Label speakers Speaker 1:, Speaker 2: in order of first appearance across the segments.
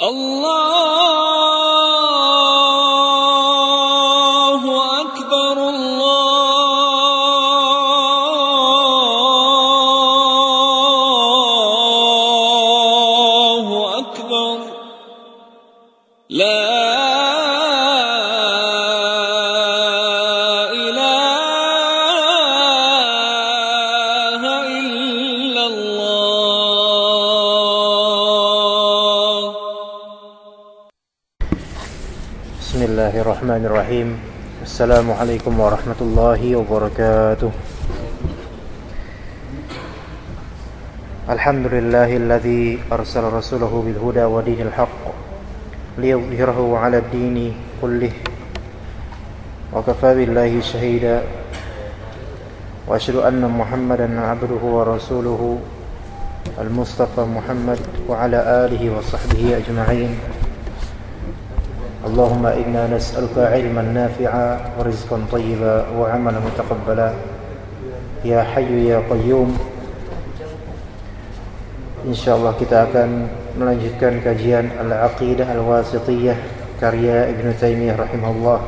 Speaker 1: Allah الرحمن الرحيم السلام عليكم ورحمة الله وبركاته الحمد لله الذي أرسل رسوله بالهدى ودين الحق ليظهره على الدين كله وكفى بالله شهيدا وأشهد أن محمدا عبده ورسوله المصطفى محمد وعلى آله وصحبه أجمعين اللهم إنا نسألك علما نافعا ورزقا طيبا وعملا متقبلا يا حي يا قيوم InsyaAllah kita akan melanjutkan kajian Al-Aqidah Al-Wasitiyah karya Ibn Taymiyah rahimahullah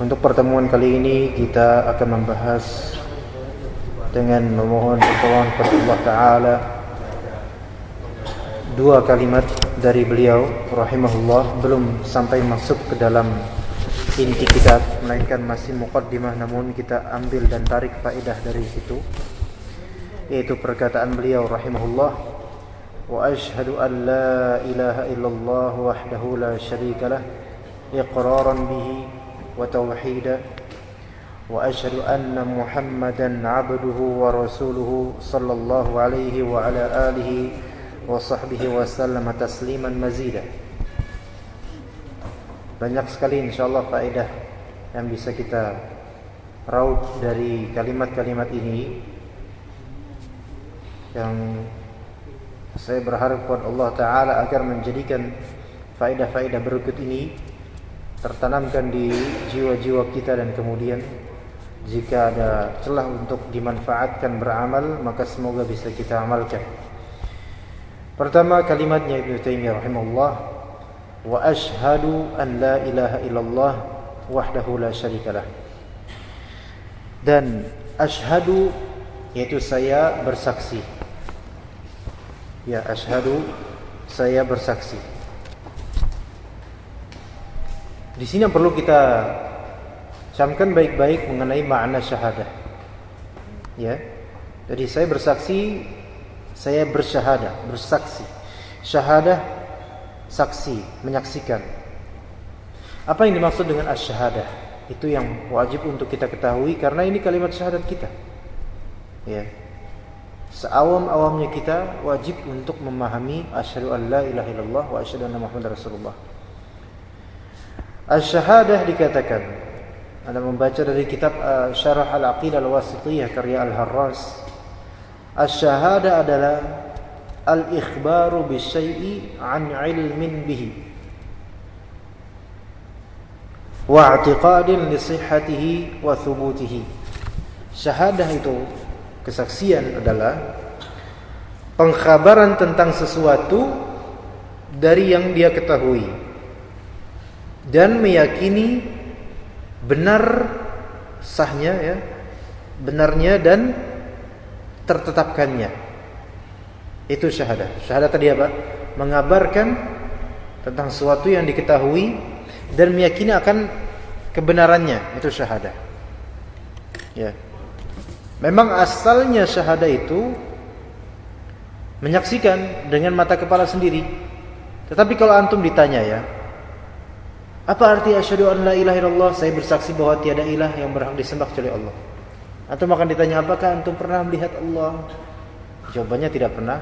Speaker 1: Untuk pertemuan kali ini kita akan membahas dengan memohon pertolongan kepada Allah Ta'ala dua kalimat dari beliau rahimahullah belum sampai masuk ke dalam inti kitab melainkan masih muqaddimah namun kita ambil dan tarik faedah dari situ yaitu perkataan beliau rahimahullah wa ashhadu an la ilaha illallah wahdahu la syarika lah iqraran bihi wa tauhida wa ashhadu anna muhammadan abduhu wa rasuluhu sallallahu alaihi wa ala alihi wa sallama tasliman mazida. Banyak sekali insyaallah faedah yang bisa kita raut dari kalimat-kalimat ini yang saya berharap kepada Allah Ta'ala agar menjadikan faedah-faedah berikut ini tertanamkan di jiwa-jiwa kita dan kemudian jika ada celah untuk dimanfaatkan beramal maka semoga bisa kita amalkan pertama kalimatnya Ibnu Taimiyah rahimahullah wa ashhadu an la ilaha illallah wahdahu la syarikalah dan ashhadu yaitu saya bersaksi Ya, ashadu saya bersaksi. Di sini yang perlu kita camkan baik-baik mengenai makna syahadah. Ya. Jadi saya bersaksi, saya bersyahadah, bersaksi. Syahadah saksi, menyaksikan. Apa yang dimaksud dengan asyahadah? Itu yang wajib untuk kita ketahui karena ini kalimat syahadat kita. Ya. Seawam-awamnya kita wajib untuk memahami asyhadu an la ilaha illallah wa asyhadu anna muhammadar rasulullah. Asy-syahadah dikatakan Anda membaca dari kitab uh, Syarah Al-Aqidah Al-Wasithiyah karya Al-Harras. Asy-syahadah adalah al-ikhbaru bisyai'i an ilmin bihi wa i'tiqadin li sihhatihi wa thubutihi. Syahadah itu kesaksian adalah pengkhabaran tentang sesuatu dari yang dia ketahui dan meyakini benar sahnya ya benarnya dan tertetapkannya itu syahadah syahadah tadi apa mengabarkan tentang sesuatu yang diketahui dan meyakini akan kebenarannya itu syahadah ya Memang asalnya syahadah itu menyaksikan dengan mata kepala sendiri. Tetapi kalau antum ditanya ya, apa arti asyhadu an la ilaha illallah? Saya bersaksi bahwa tiada ilah yang berhak disembah kecuali Allah. Antum akan ditanya apakah antum pernah melihat Allah? Jawabannya tidak pernah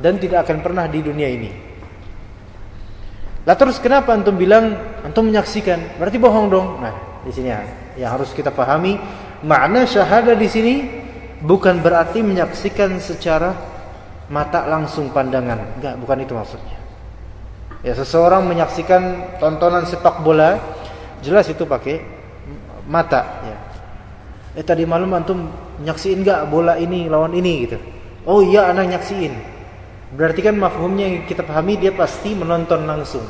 Speaker 1: dan tidak akan pernah di dunia ini. Lah terus kenapa antum bilang antum menyaksikan? Berarti bohong dong. Nah, di sini ya, yang harus kita pahami makna syahadah di sini bukan berarti menyaksikan secara mata langsung pandangan. Enggak, bukan itu maksudnya. Ya, seseorang menyaksikan tontonan sepak bola, jelas itu pakai mata ya. Eh tadi malam antum nyaksiin enggak bola ini lawan ini gitu. Oh iya anak nyaksiin. Berarti kan mafhumnya yang kita pahami dia pasti menonton langsung.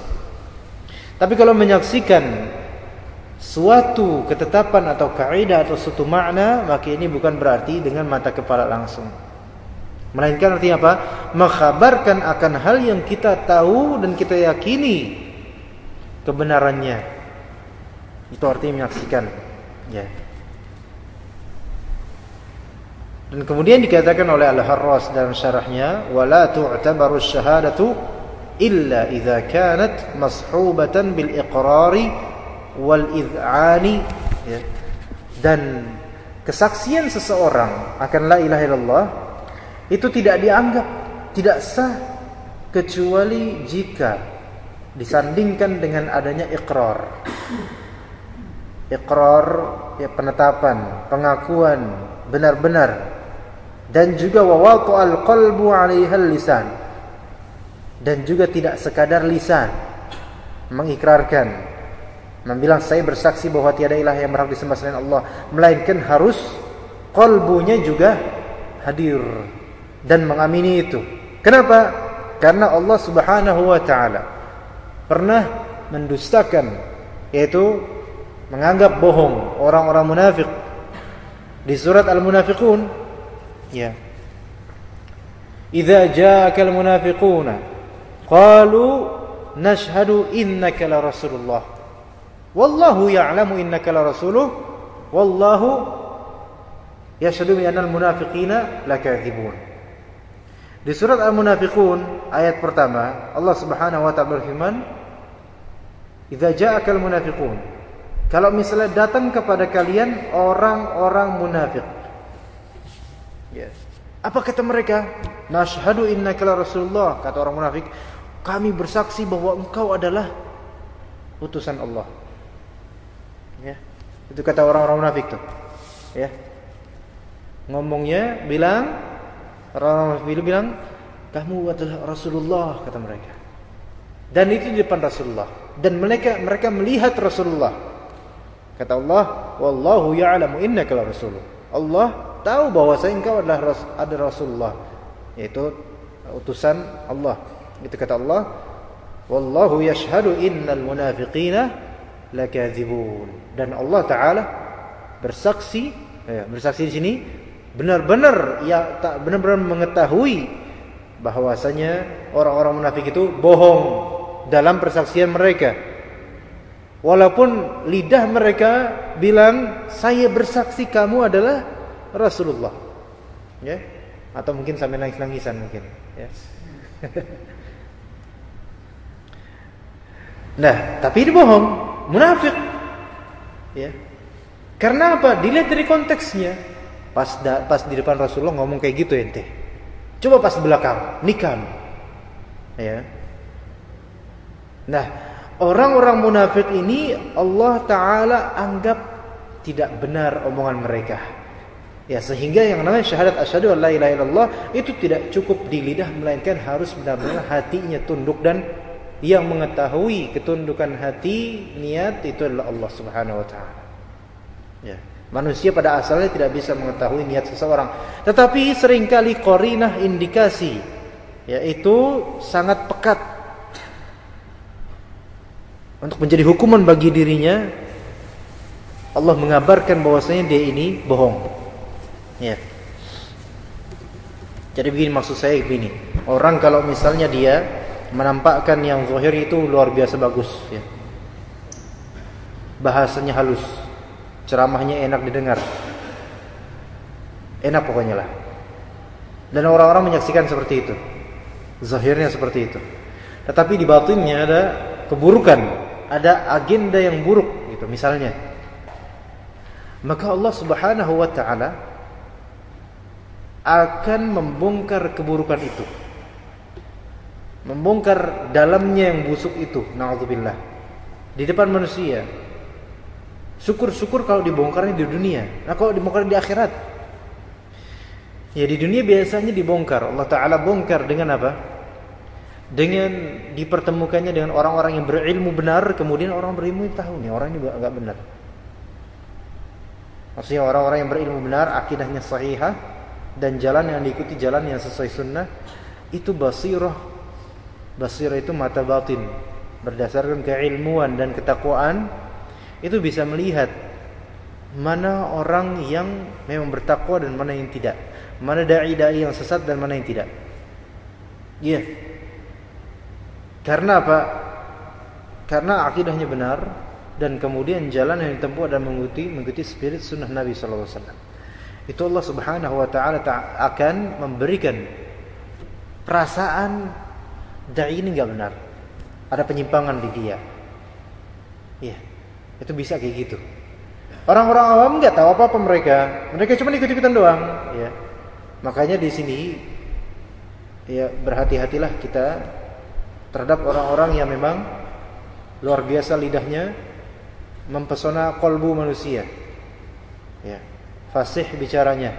Speaker 1: Tapi kalau menyaksikan suatu ketetapan atau kaidah atau suatu makna, maka ini bukan berarti dengan mata kepala langsung. Melainkan artinya apa? Mengkhabarkan akan hal yang kita tahu dan kita yakini kebenarannya. Itu artinya menyaksikan. Ya. Dan kemudian dikatakan oleh Al-Harras dalam syarahnya, "Wala tu'tabaru syahadatu illa idza kanat mashubatan bil iqrari wal id'ani." Ya. Dan kesaksian seseorang akan la ilaha illallah itu tidak dianggap tidak sah kecuali jika disandingkan dengan adanya ikrar. Ikrar ya penetapan, pengakuan benar-benar dan juga wawatu al-qalbu 'alaiha lisan. Dan juga tidak sekadar lisan. Mengikrarkan. Membilang saya bersaksi bahwa tiada ilah yang berhak disembah selain Allah. Melainkan harus kalbunya juga hadir dan mengamini itu. Kenapa? Karena Allah Subhanahu wa taala pernah mendustakan yaitu menganggap bohong orang-orang munafik. Di surat Al-Munafiqun Ya. Idza ja'aka al-munafiquna qalu nashhadu innaka la rasulullah. Wallahu ya'lamu innaka la rasuluh wallahu yashhadu bi annal munafiqina lakadzibun. Di surat Al-Munafiqun ayat pertama Allah Subhanahu wa taala berfirman Idza ja'akal munafiqun Kalau misalnya datang kepada kalian orang-orang munafik Ya. Apa kata mereka? Nashhadu innaka Rasulullah, kata orang munafik. Kami bersaksi bahwa engkau adalah utusan Allah. Ya. Itu kata orang-orang munafik tuh. Ya. Ngomongnya bilang orang munafik bilang kamu adalah Rasulullah kata mereka. Dan itu di depan Rasulullah dan mereka mereka melihat Rasulullah. Kata Allah, "Wallahu ya'lamu innaka rasul." Allah tahu bahwa saya engkau adalah ada Rasulullah yaitu utusan Allah. Itu kata Allah, "Wallahu yashhadu innal munafiqina lakadzibun." Dan Allah taala bersaksi, ya, bersaksi di sini benar-benar ya tak benar-benar mengetahui bahwasanya orang-orang munafik itu bohong dalam persaksian mereka. Walaupun lidah mereka bilang saya bersaksi kamu adalah Rasulullah. Ya. Atau mungkin sampai nangis-nangisan mungkin, ya. nah, tapi ini bohong, munafik. Ya. Karena apa? Dilihat dari konteksnya. Pas da, pas di depan Rasulullah ngomong kayak gitu ente. Coba pas belakang, nikam. Ya. Nah, orang-orang munafik ini Allah taala anggap tidak benar omongan mereka. Ya sehingga yang namanya syahadat asyhadu an la ilaha illallah itu tidak cukup di lidah melainkan harus benar-benar hatinya tunduk dan yang mengetahui ketundukan hati niat itu adalah Allah Subhanahu wa taala. Ya. Manusia pada asalnya tidak bisa mengetahui niat seseorang, tetapi sering kali korinah indikasi yaitu sangat pekat untuk menjadi hukuman bagi dirinya Allah mengabarkan bahwasanya dia ini bohong. Ya. Jadi begini maksud saya begini. Orang kalau misalnya dia menampakkan yang zahir itu luar biasa bagus ya. Bahasanya halus. Ceramahnya enak didengar. Enak pokoknya lah. Dan orang-orang menyaksikan seperti itu. Zahirnya seperti itu. Tetapi di batinnya ada keburukan, ada agenda yang buruk gitu misalnya. Maka Allah Subhanahu wa taala akan membongkar keburukan itu. Membongkar dalamnya yang busuk itu, naudzubillah. Di depan manusia. Syukur-syukur kalau dibongkarnya di dunia. Nah, kalau dibongkar di akhirat. Ya di dunia biasanya dibongkar. Allah taala bongkar dengan apa? Dengan dipertemukannya dengan orang-orang yang berilmu benar, kemudian orang berilmu tahu nih orang ini enggak benar. Maksudnya orang-orang yang berilmu benar, akidahnya sahihah, dan jalan yang diikuti jalan yang sesuai sunnah itu basirah. Basirah itu mata batin. Berdasarkan keilmuan dan ketakwaan itu bisa melihat mana orang yang memang bertakwa dan mana yang tidak. Mana dai-dai yang sesat dan mana yang tidak. Iya. Yeah. Karena apa? Karena akidahnya benar dan kemudian jalan yang ditempuh adalah mengikuti mengikuti spirit sunnah Nabi sallallahu alaihi wasallam. Itu Allah Subhanahu wa taala akan memberikan perasaan dai ini enggak benar. Ada penyimpangan di dia. Iya. Itu bisa kayak gitu. Orang-orang awam nggak tahu apa-apa mereka. Mereka cuma ikut-ikutan doang, ya. Makanya di sini ya berhati-hatilah kita terhadap orang-orang yang memang luar biasa lidahnya mempesona kolbu manusia. Ya, fasih bicaranya.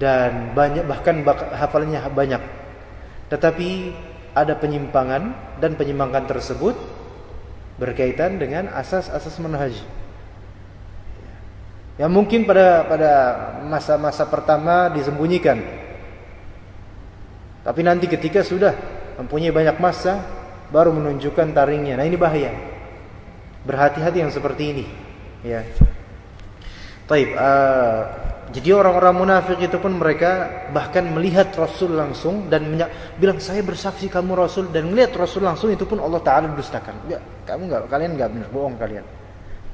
Speaker 1: Dan banyak bahkan hafalannya banyak. Tetapi ada penyimpangan dan penyimpangan tersebut berkaitan dengan asas-asas manhaj. Yang mungkin pada pada masa-masa pertama disembunyikan. Tapi nanti ketika sudah mempunyai banyak masa baru menunjukkan taringnya. Nah, ini bahaya. Berhati-hati yang seperti ini, ya. Taib, uh, jadi orang-orang munafik itu pun mereka bahkan melihat Rasul langsung dan bilang saya bersaksi kamu Rasul dan melihat Rasul langsung itu pun Allah Taala dustakan. Ya, kamu nggak, kalian nggak benar, bohong kalian.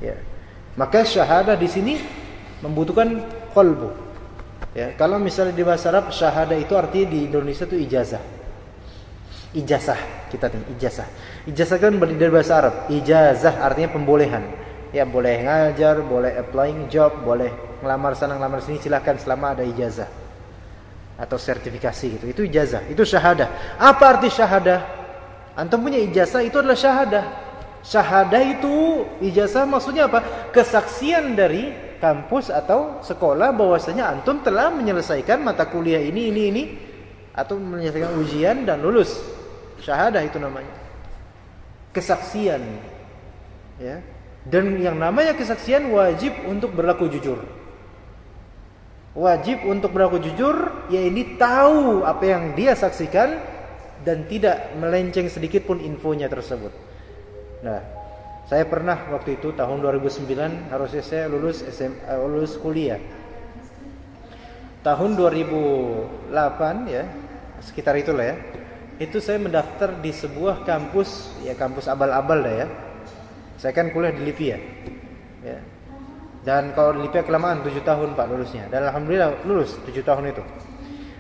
Speaker 1: Ya. Maka syahadah di sini membutuhkan kolbu. Ya, kalau misalnya di bahasa Arab syahadah itu artinya di Indonesia itu ijazah. Ijazah kita nih ijazah. Ijazah kan dari bahasa Arab. Ijazah artinya pembolehan. Ya boleh ngajar, boleh applying job, boleh ngelamar sana ngelamar sini silahkan selama ada ijazah atau sertifikasi gitu. Itu ijazah, itu syahadah. Apa arti syahadah? Antum punya ijazah itu adalah syahadah. Syahadah itu ijazah maksudnya apa? Kesaksian dari kampus atau sekolah bahwasanya antum telah menyelesaikan mata kuliah ini ini ini atau menyelesaikan ujian dan lulus. Syahadah itu namanya. Kesaksian. Ya. Dan yang namanya kesaksian wajib untuk berlaku jujur. Wajib untuk berlaku jujur, ya ini tahu apa yang dia saksikan dan tidak melenceng sedikit pun infonya tersebut. Nah, saya pernah waktu itu tahun 2009 harusnya saya lulus SM, eh, lulus kuliah. Tahun 2008 ya, sekitar itulah ya. Itu saya mendaftar di sebuah kampus, ya kampus abal-abal dah ya. Saya kan kuliah di Libya. Ya. Dan kalau di Libya kelamaan 7 tahun Pak lulusnya. Dan alhamdulillah lulus 7 tahun itu.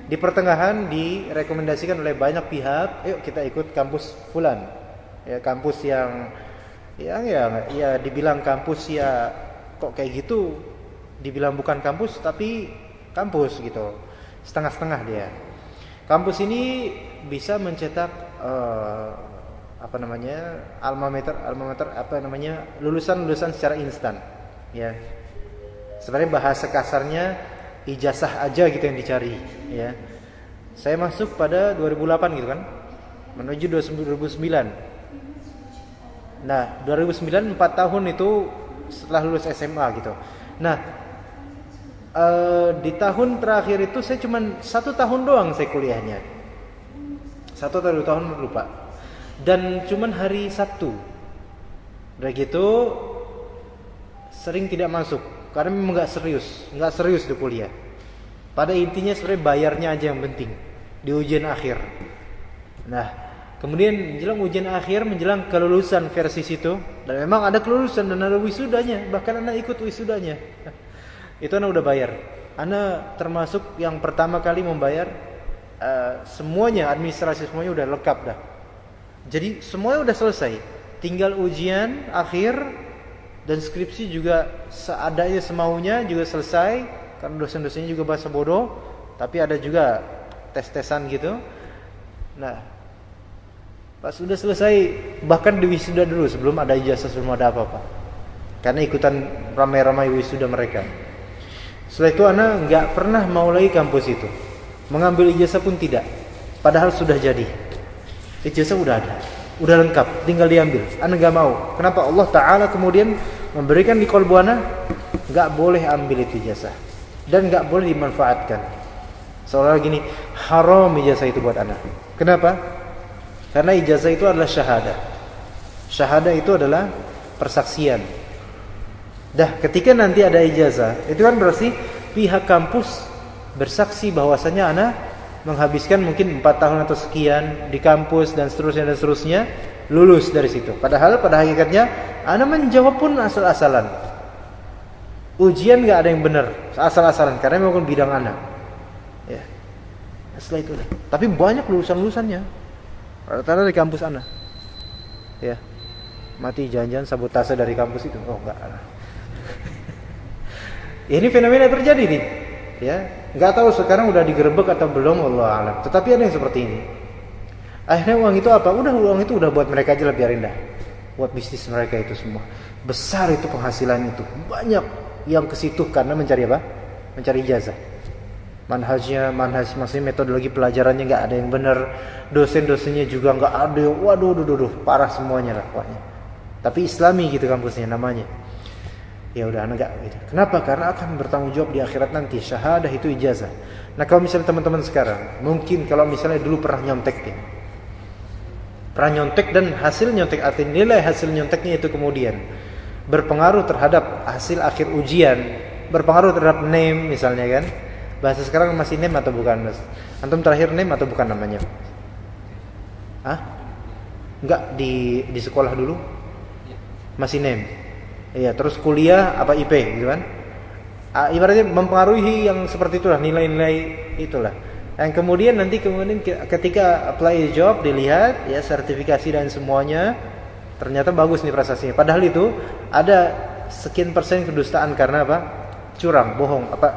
Speaker 1: Di pertengahan direkomendasikan oleh banyak pihak, yuk kita ikut kampus fulan ya kampus yang yang ya ya dibilang kampus ya kok kayak gitu dibilang bukan kampus tapi kampus gitu setengah-setengah dia kampus ini bisa mencetak uh, apa namanya alma mater alma mater apa namanya lulusan lulusan secara instan ya sebenarnya bahasa kasarnya ijazah aja gitu yang dicari ya saya masuk pada 2008 gitu kan menuju 2009 Nah, 2009 4 tahun itu setelah lulus SMA gitu. Nah, uh, di tahun terakhir itu saya cuma satu tahun doang saya kuliahnya. Satu atau dua tahun lupa. Dan cuma hari Sabtu. Udah gitu sering tidak masuk karena memang nggak serius, nggak serius di kuliah. Pada intinya sebenarnya bayarnya aja yang penting di ujian akhir. Nah, Kemudian menjelang ujian akhir, menjelang kelulusan versi situ, dan memang ada kelulusan dan ada wisudanya, bahkan anak ikut wisudanya. Itu anak udah bayar. Anak termasuk yang pertama kali membayar uh, semuanya, administrasi semuanya udah lengkap dah. Jadi semuanya udah selesai. Tinggal ujian akhir dan skripsi juga seadanya semaunya juga selesai karena dosen-dosennya juga bahasa bodoh, tapi ada juga tes-tesan gitu. Nah, Pas sudah selesai bahkan di wisuda dulu sebelum ada ijazah sebelum ada apa-apa. Karena ikutan ramai-ramai wisuda mereka. Setelah itu anak nggak pernah mau lagi kampus itu. Mengambil ijazah pun tidak. Padahal sudah jadi. Ijazah udah ada. Udah lengkap, tinggal diambil. Anak nggak mau. Kenapa Allah Taala kemudian memberikan di kolbu anak nggak boleh ambil itu ijazah dan nggak boleh dimanfaatkan. Seolah gini, haram ijazah itu buat anak. Kenapa? Karena ijazah itu adalah syahadah. Syahadah itu adalah persaksian. Dah, ketika nanti ada ijazah, itu kan berarti pihak kampus bersaksi bahwasanya anak menghabiskan mungkin 4 tahun atau sekian di kampus dan seterusnya dan seterusnya lulus dari situ. Padahal pada hakikatnya anak menjawab pun asal-asalan. Ujian nggak ada yang benar, asal-asalan karena memang bidang anak. Ya. Setelah itu, tapi banyak lulusan-lulusannya. Rata-rata di kampus anak. Ya. Mati jangan-jangan sabotase dari kampus itu. Oh, enggak. Ini fenomena terjadi nih. Ya, nggak tahu sekarang udah digerebek atau belum Allah alam. Tetapi ada yang seperti ini. Akhirnya uang itu apa? Udah uang itu udah buat mereka aja lah biarin dah. Buat bisnis mereka itu semua. Besar itu penghasilan itu. Banyak yang ke situ karena mencari apa? Mencari ijazah. Manhajnya, manhaj maksudnya metodologi pelajarannya nggak ada yang benar. Dosen-dosennya juga nggak ada. Waduh, duh, duh, duh, parah semuanya lah pokoknya. Tapi Islami gitu kampusnya namanya ya udah anak gak gitu. Kenapa? Karena akan bertanggung jawab di akhirat nanti. Syahadah itu ijazah. Nah kalau misalnya teman-teman sekarang, mungkin kalau misalnya dulu pernah nyontek ya. Pernah nyontek dan hasil nyontek arti nilai hasil nyonteknya itu kemudian berpengaruh terhadap hasil akhir ujian, berpengaruh terhadap name misalnya kan. Bahasa sekarang masih name atau bukan mas? Antum terakhir name atau bukan namanya? Hah? Enggak di di sekolah dulu? Masih name. Iya, terus kuliah apa IP gitu kan? Ah, ibaratnya mempengaruhi yang seperti itulah nilai-nilai itulah. Yang kemudian nanti kemudian ketika apply job dilihat ya sertifikasi dan semuanya ternyata bagus nih prestasinya. Padahal itu ada sekian persen kedustaan karena apa? Curang, bohong, apa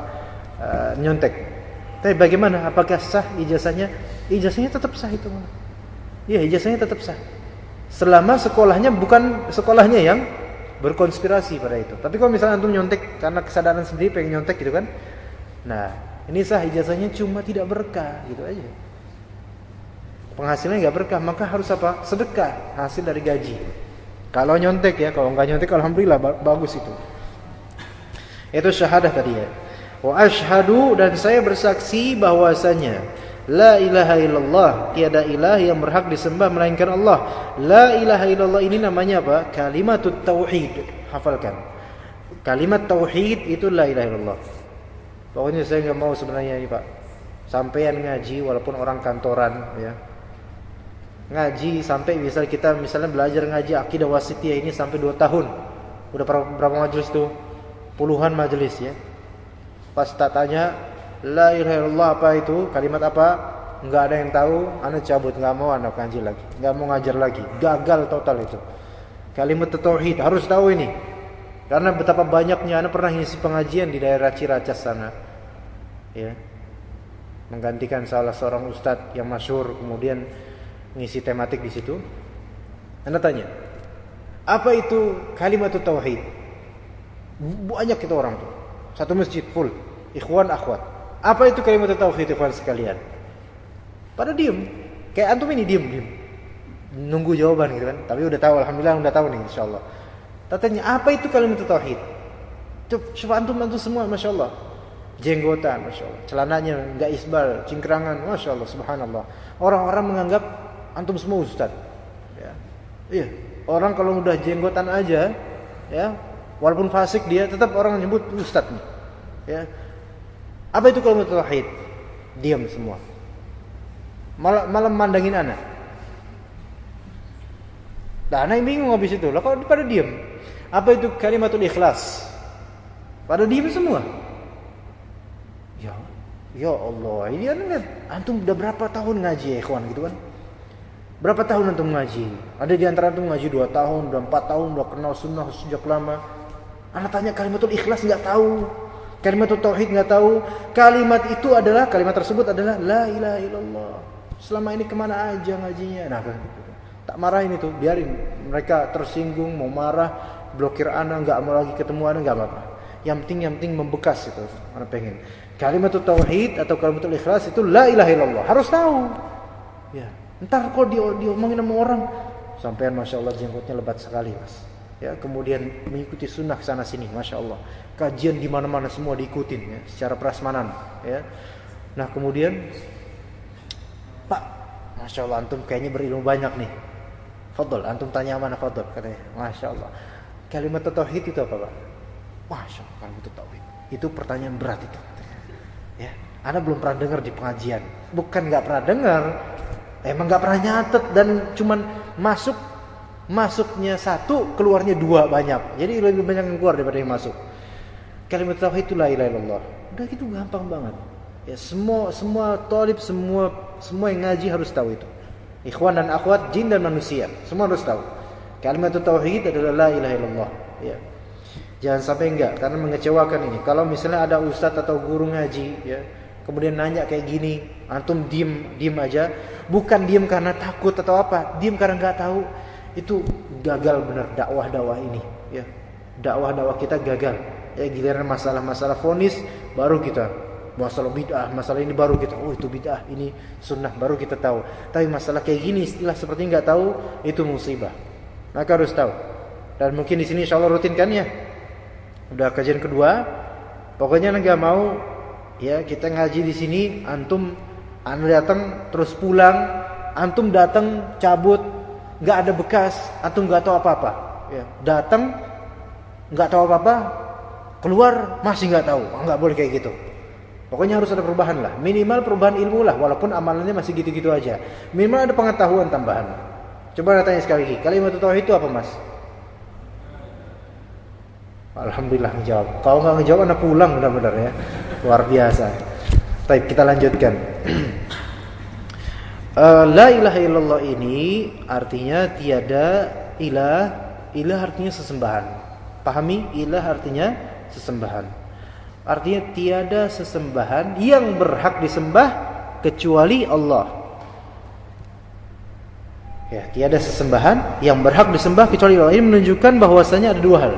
Speaker 1: uh, nyontek. Tapi bagaimana? Apakah sah ijazahnya? Ijazahnya tetap sah itu. Iya, ijazahnya tetap sah. Selama sekolahnya bukan sekolahnya yang berkonspirasi pada itu. Tapi kalau misalnya antum nyontek karena kesadaran sendiri pengen nyontek gitu kan. Nah, ini sah ijazahnya cuma tidak berkah gitu aja. Penghasilannya nggak berkah, maka harus apa? Sedekah hasil dari gaji. Kalau nyontek ya, kalau nggak nyontek alhamdulillah bagus itu. Itu syahadah tadi ya. Wa ashhadu dan saya bersaksi bahwasanya La ilaha illallah, tiada ilah yang berhak disembah melainkan Allah. La ilaha illallah ini namanya apa? Kalimatut tauhid. Hafalkan. Kalimat tauhid itu la ilaha illallah. Pokoknya saya nggak mau sebenarnya ini Pak. Sampean ngaji walaupun orang kantoran ya. Ngaji sampai misal kita misalnya belajar ngaji akidah wasitiyah ini sampai 2 tahun. Udah berapa, berapa majelis tuh? Puluhan majelis ya. Pas tak tanya La ilaha illallah apa itu? Kalimat apa? Enggak ada yang tahu, anak cabut, enggak mau anak ngaji lagi, enggak mau ngajar lagi. Gagal total itu. Kalimat tauhid harus tahu ini. Karena betapa banyaknya anak pernah ngisi pengajian di daerah Ciracas sana. Ya. Menggantikan salah seorang ustadz yang masyhur kemudian ngisi tematik di situ. Anda tanya, apa itu kalimat tauhid? Banyak itu orang tuh. Satu masjid full, ikhwan akhwat. Apa itu kalimat tauhid ikhwan sekalian? Pada diem. Kayak antum ini diem, diem. Nunggu jawaban gitu kan. Tapi udah tahu alhamdulillah udah tahu nih insyaallah. Tanya apa itu kalimat tauhid? Coba antum antum semua Masya Allah Jenggotan Masya Allah Celananya nggak isbal Cingkrangan Masya Allah Subhanallah Orang-orang menganggap Antum semua ustad ya. Iya Orang kalau udah jenggotan aja ya Walaupun fasik dia Tetap orang nyebut ustad nih Ya apa itu kalimat tauhid? Diam semua. Malah mandangin anak. Nah, anak bingung habis itu. Lah kok pada diam? Apa itu kalimatul ikhlas? Pada diam semua. Ya, ya Allah. Ini kan antum udah berapa tahun ngaji ya, ikhwan gitu kan? Berapa tahun antum ngaji? Ada di antara antum ngaji 2 tahun, udah 4 tahun, udah kenal sunnah sejak lama. Anak tanya kalimatul ikhlas nggak tahu. Kalimat tauhid nggak tahu. Kalimat itu adalah kalimat tersebut adalah la ilaha illallah. Selama ini ke mana aja ngajinya? Nah, gitu. tak marahin itu, biarin mereka tersinggung, mau marah, blokir anak, nggak mau lagi ketemu anak, nggak apa-apa. Yang penting yang penting membekas itu, mana pengen. Kalimat tauhid atau kalimat ikhlas itu la ilaha illallah, harus tahu. Ya, ntar dia diomongin sama orang, sampean masya Allah jenggotnya lebat sekali mas ya kemudian mengikuti sunnah sana sini masya Allah kajian di mana mana semua diikutin ya secara prasmanan ya Nah kemudian Pak, Masya Allah antum kayaknya berilmu banyak nih. Fadol, antum tanya mana Fadol? Katanya, Masya Allah. Kalimat tauhid itu apa Pak? Masya Allah, kalimat tauhid. Itu pertanyaan berat itu. Ya, Anda belum pernah dengar di pengajian. Bukan nggak pernah dengar, emang nggak pernah nyatet dan cuman masuk masuknya satu, keluarnya dua banyak. Jadi lebih banyak yang keluar daripada yang masuk. Kalimat tauhid itu la ilaha illallah. Udah gitu gampang banget. Ya semua semua talib semua semua yang ngaji harus tahu itu. Ikhwan dan akhwat jin dan manusia semua harus tahu. Kalimat tauhid adalah la ilaha illallah. Ya. Jangan sampai enggak karena mengecewakan ini. Kalau misalnya ada ustadz atau guru ngaji ya, kemudian nanya kayak gini, antum diem diem aja, bukan diem karena takut atau apa, diem karena nggak tahu, itu gagal benar dakwah-dakwah ini ya. Dakwah-dakwah kita gagal. Ya giliran masalah-masalah fonis baru kita masalah bid'ah, masalah ini baru kita oh itu bid'ah, ini sunnah baru kita tahu. Tapi masalah kayak gini istilah seperti nggak tahu itu musibah. Maka harus tahu. Dan mungkin di sini insya rutin kan ya. Udah kajian kedua, pokoknya nggak mau ya kita ngaji di sini, antum anda datang terus pulang, antum datang cabut, nggak ada bekas, antum nggak tahu apa-apa. Ya, datang nggak tahu apa-apa, keluar masih nggak tahu, nggak boleh kayak gitu. Pokoknya harus ada perubahan lah, minimal perubahan ilmu lah, walaupun amalannya masih gitu-gitu aja. Minimal ada pengetahuan tambahan. Coba tanya sekali lagi, kalimat tauhid itu apa mas? Alhamdulillah ngejawab. Kalau nggak ngejawab, anda pulang benar-benar ya, luar biasa. Baik, kita lanjutkan. uh, La ilaha illallah ini artinya tiada ilah, ilah artinya sesembahan. Pahami, ilah artinya sesembahan. Artinya tiada sesembahan yang berhak disembah kecuali Allah. Ya, tiada sesembahan yang berhak disembah kecuali Allah. Ini menunjukkan bahwasanya ada dua hal.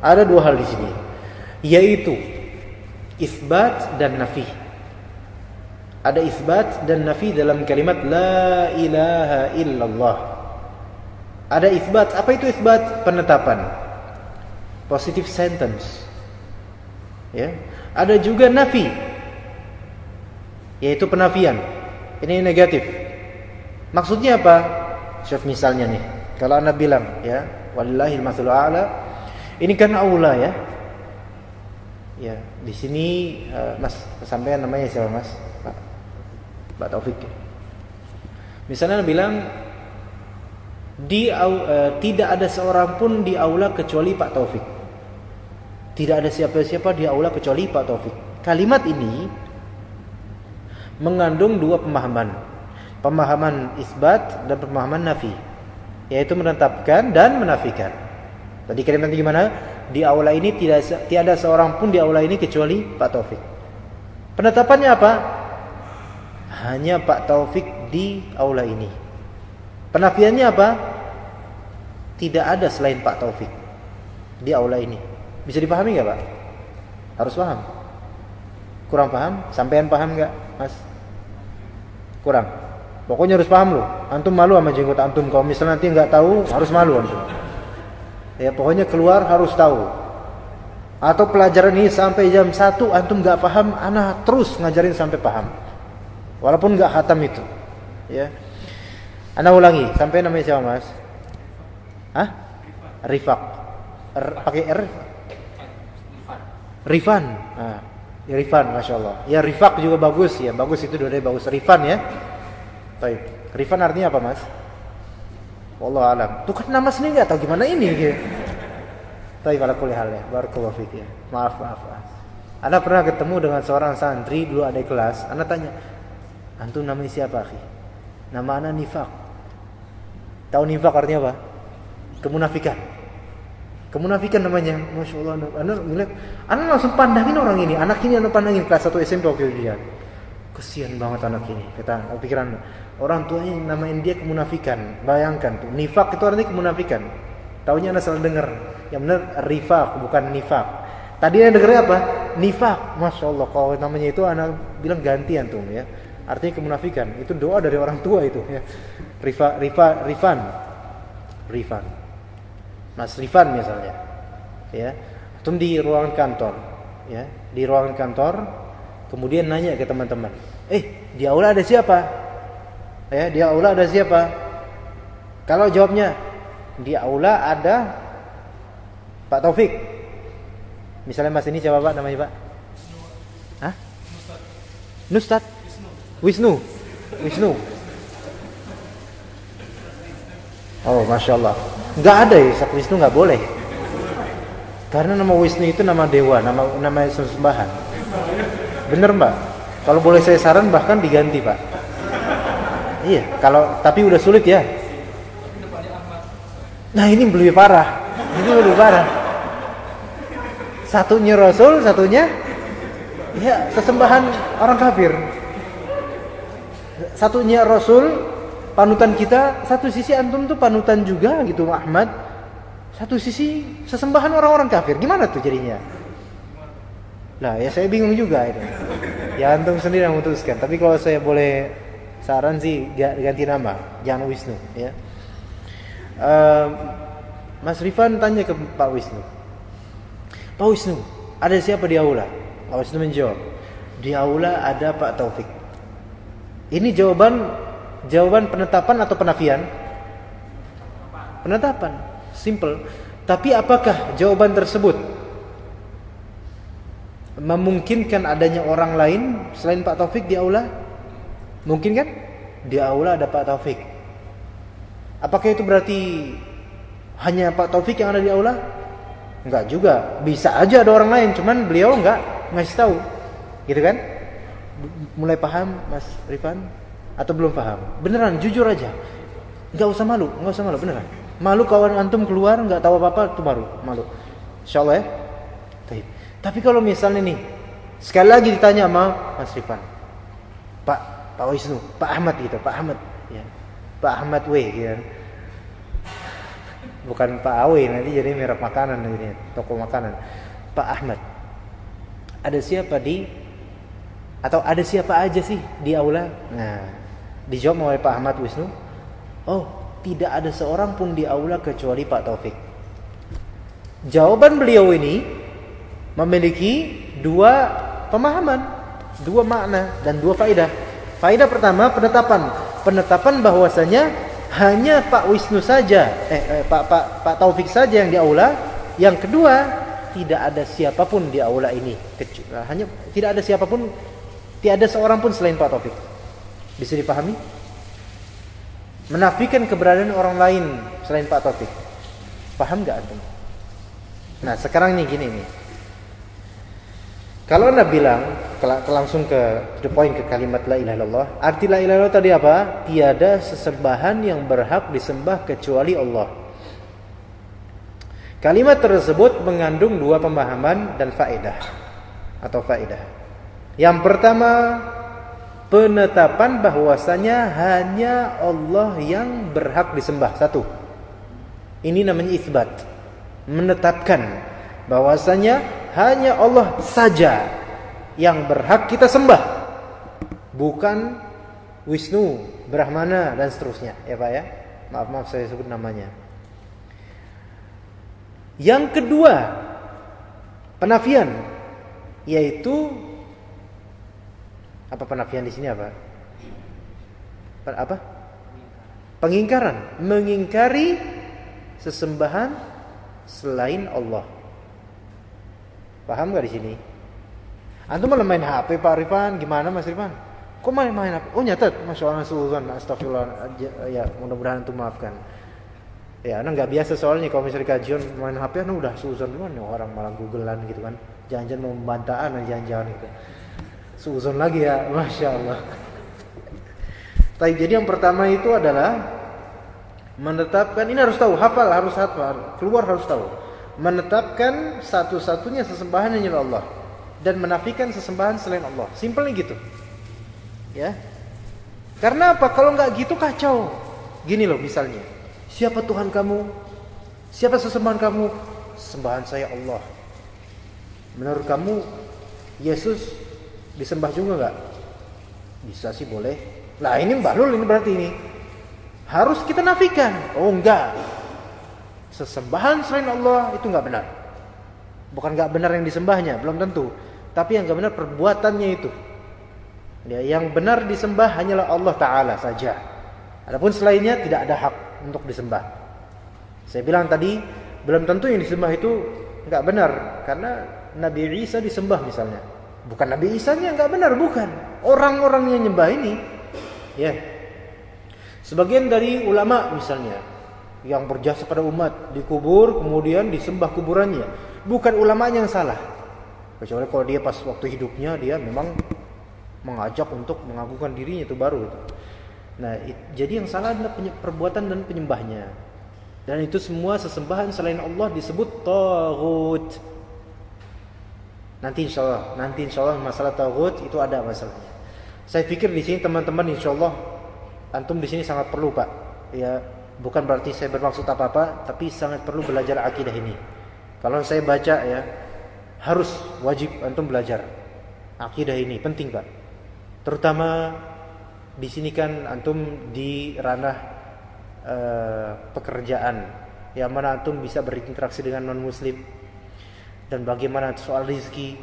Speaker 1: Ada dua hal di sini, yaitu isbat dan nafi. Ada isbat dan nafi dalam kalimat la ilaha illallah. Ada isbat. Apa itu isbat? Penetapan. Positive sentence. Ya. Ada juga nafi. Yaitu penafian. Ini negatif. Maksudnya apa? Chef misalnya nih. Kalau Anda bilang ya, wallahil masallu a'la. Ini kan aula ya. Ya, di sini uh, Mas sampean namanya siapa Mas? Pak, Taufik. Misalnya bilang di uh, tidak ada seorang pun di aula kecuali Pak Taufik. Tidak ada siapa-siapa di aula kecuali Pak Taufik. Kalimat ini mengandung dua pemahaman. Pemahaman isbat dan pemahaman nafi. Yaitu menetapkan dan menafikan. Tadi kalimat gimana? Di aula ini tidak tiada seorang pun di aula ini kecuali Pak Taufik. Penetapannya apa? Hanya Pak Taufik di aula ini. Penafiannya apa? Tidak ada selain Pak Taufik di aula ini. Bisa dipahami nggak Pak? Harus paham. Kurang paham? Sampean paham nggak, Mas? Kurang. Pokoknya harus paham loh. Antum malu sama jenggot antum. Kalau misalnya nanti nggak tahu, harus malu antum. Ya pokoknya keluar harus tahu. Atau pelajaran ini sampai jam 1 antum nggak paham, anak terus ngajarin sampai paham. Walaupun nggak hatam itu. Ya. Anak ulangi, sampai namanya siapa Mas? Hah? Rifak. Pakai R? Rifan. Nah, ya Rifan, masya Allah. Ya Rifak juga bagus ya, bagus itu dua bagus. Rifan ya. Baik. Rifan artinya apa Mas? Wallah alam. Tuh kan nama sendiri nggak tahu gimana ini gitu. Tapi pada kuliah ya, barakallahu fik ya. Maaf, maaf, maaf. Anda pernah ketemu dengan seorang santri dulu ada kelas, Anda tanya, "Antum namanya siapa, akhi?" Nama Anda Nifak. Tahu Nifak artinya apa? Kemunafikan. Kemunafikan namanya. Masya Allah. Ngeliat, Anda langsung pandangin orang ini. Anak ini Anda pandangin kelas 1 SMP waktu itu dia. Kesian banget anak ini. Kata pikiran orang tuanya namain dia kemunafikan. Bayangkan tuh. Nifak itu artinya kemunafikan. Taunya Anda salah dengar. Yang benar rifak bukan nifak. Tadi yang dengarnya apa? Nifak. Masya Allah. Kalau namanya itu anak bilang gantian tuh ya. Artinya kemunafikan. Itu doa dari orang tua itu ya. Rifa, Rifa, Rifan. Rifan. Mas Rifan misalnya. Ya. Itu di ruangan kantor. Ya. Di ruangan kantor kemudian nanya ke teman-teman, "Eh, di aula ada siapa?" Ya, di aula ada siapa? Kalau jawabnya, di aula ada Pak Taufik. Misalnya Mas ini siapa Pak namanya Pak? Hah? Nustad? Wisnu. Wisnu. Oh, masya Allah. Nggak ada ya, Sak Wisnu nggak boleh. Karena nama Wisnu itu nama dewa, nama nama sesembahan. Bener Mbak? Kalau boleh saya saran bahkan diganti Pak. Iya, kalau tapi udah sulit ya. Nah ini lebih parah. Ini lebih parah. Satunya Rasul, satunya ya sesembahan orang kafir. Satunya Rasul, panutan kita, satu sisi antum tuh panutan juga gitu Ahmad. Satu sisi sesembahan orang-orang kafir. Gimana tuh jadinya? Lah ya saya bingung juga itu. Ya antum sendiri yang memutuskan. Tapi kalau saya boleh saran sih ganti nama, jangan Wisnu ya. Uh, Mas Rifan tanya ke Pak Wisnu. Pak Wisnu, ada siapa di aula? Pak Wisnu menjawab, di aula ada Pak Taufik. Ini jawaban jawaban penetapan atau penafian? Penetapan, simple. Tapi apakah jawaban tersebut memungkinkan adanya orang lain selain Pak Taufik di aula? Mungkin kan? Di aula ada Pak Taufik. Apakah itu berarti hanya Pak Taufik yang ada di aula? Enggak juga. Bisa aja ada orang lain, cuman beliau enggak ngasih tahu. Gitu kan? Mulai paham Mas Rifan atau belum paham? Beneran jujur aja. Enggak usah malu, enggak usah malu beneran. Malu kawan antum keluar enggak tahu apa-apa itu baru malu. Insyaallah ya. Baik. Tapi kalau misalnya nih sekali lagi ditanya sama Mas Rifan. Pak Pak Wisnu, Pak Ahmad gitu, Pak Ahmad ya. Pak Ahmad W gitu kan bukan Pak Awi nanti jadi merek makanan ini toko makanan Pak Ahmad ada siapa di atau ada siapa aja sih di aula? Nah dijawab oleh Pak Ahmad Wisnu. Oh tidak ada seorang pun di aula kecuali Pak Taufik. Jawaban beliau ini memiliki dua pemahaman dua makna dan dua faedah. Faedah pertama penetapan. Penetapan bahwasanya hanya Pak Wisnu saja, eh, eh Pak Pak Pak Taufik saja yang di aula. Yang kedua, tidak ada siapa pun di aula ini. Hanya tidak ada siapa pun, tidak ada seorang pun selain Pak Taufik. Bisa dipahami? Menafikan keberadaan orang lain selain Pak Taufik. Paham nggak antum? Nah, sekarang nih gini nih. Kalau anda bilang langsung ke the point ke kalimat la ilaha illallah, arti la ilaha illallah tadi apa? Tiada sesembahan yang berhak disembah kecuali Allah. Kalimat tersebut mengandung dua pemahaman dan faedah atau faedah. Yang pertama, penetapan bahwasanya hanya Allah yang berhak disembah. Satu. Ini namanya isbat. Menetapkan bahwasanya hanya Allah saja yang berhak kita sembah. Bukan Wisnu, Brahmana dan seterusnya, ya Pak ya. Maaf maaf saya sebut namanya. Yang kedua, penafian yaitu apa penafian di sini apa? Apa? Pengingkaran, mengingkari sesembahan selain Allah. Paham gak di sini? Antum malah main HP Pak Rifan, gimana Mas Rifan? Kok main main HP? Oh nyatet, masya Allah suzon, astagfirullah. Ya mudah-mudahan antum maafkan. Ya, anda nggak biasa soalnya kalau misalnya kajian main HP, anda udah suzon gimana orang malah googlean gitu kan? Jangan-jangan mau jangan-jangan gitu. Suzon lagi ya, masya Allah. Tapi jadi yang pertama itu adalah menetapkan ini harus tahu, hafal harus hafal, keluar harus tahu menetapkan satu-satunya sesembahan hanya Allah dan menafikan sesembahan selain Allah. Simpelnya gitu. Ya. Karena apa? Kalau nggak gitu kacau. Gini loh misalnya. Siapa Tuhan kamu? Siapa sesembahan kamu? Sembahan saya Allah. Menurut kamu Yesus disembah juga nggak? Bisa sih boleh. Lah ini baru ini berarti ini. Harus kita nafikan. Oh enggak sesembahan selain Allah itu nggak benar. Bukan nggak benar yang disembahnya, belum tentu. tapi yang nggak benar perbuatannya itu. Ya, yang benar disembah hanyalah Allah Taala saja. Adapun selainnya tidak ada hak untuk disembah. Saya bilang tadi belum tentu yang disembah itu nggak benar karena Nabi Isa disembah misalnya. Bukan Nabi Isa nya nggak benar, bukan. Orang-orang yang nyembah ini, ya. Sebagian dari ulama misalnya yang berjasa pada umat dikubur kemudian disembah kuburannya, bukan ulamanya yang salah. Kecuali kalau dia pas waktu hidupnya dia memang mengajak untuk mengagungkan dirinya itu baru itu. Nah, jadi yang salah adalah perbuatan dan penyembahnya. Dan itu semua sesembahan selain Allah disebut taghut. Nanti insya Allah, nanti insya Allah masalah taghut itu ada masalahnya. Saya pikir di sini teman-teman insya Allah antum di sini sangat perlu pak. Ya bukan berarti saya bermaksud apa apa, tapi sangat perlu belajar akidah ini. Kalau saya baca ya harus wajib antum belajar akidah ini penting pak. Terutama di sini kan antum di ranah eh, pekerjaan yang mana antum bisa berinteraksi dengan non muslim dan bagaimana soal rizki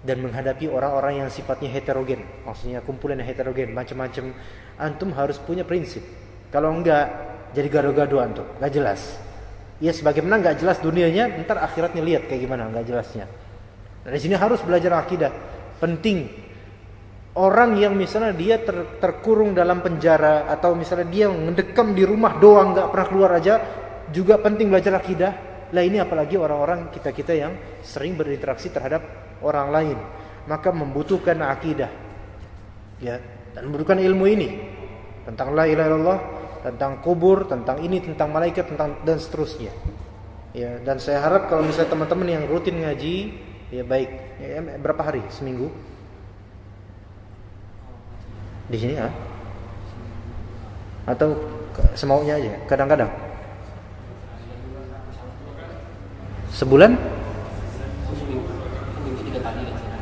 Speaker 1: dan menghadapi orang-orang yang sifatnya heterogen. Maksudnya kumpulan yang heterogen macam-macam. Antum harus punya prinsip. Kalau enggak jadi gado-gado antum. Nggak jelas. Ya sebagaimana nggak jelas dunianya ntar akhiratnya lihat kayak gimana. Nggak jelasnya. Di sini harus belajar akidah. Penting. Orang yang misalnya dia ter- terkurung dalam penjara atau misalnya dia mendekam di rumah doang nggak pernah keluar aja juga penting belajar akidah lah ini apalagi orang-orang kita-kita yang sering berinteraksi terhadap orang lain. Maka membutuhkan akidah. Ya dan membutuhkan ilmu ini. Tentang la ilaha illallah tentang kubur tentang ini tentang malaikat tentang dan seterusnya. Ya dan saya harap kalau misalnya teman-teman yang rutin ngaji ya baik. Ya, berapa hari? Seminggu? Di sini ah? Atau semaunya aja? Kadang-kadang. Sebulan?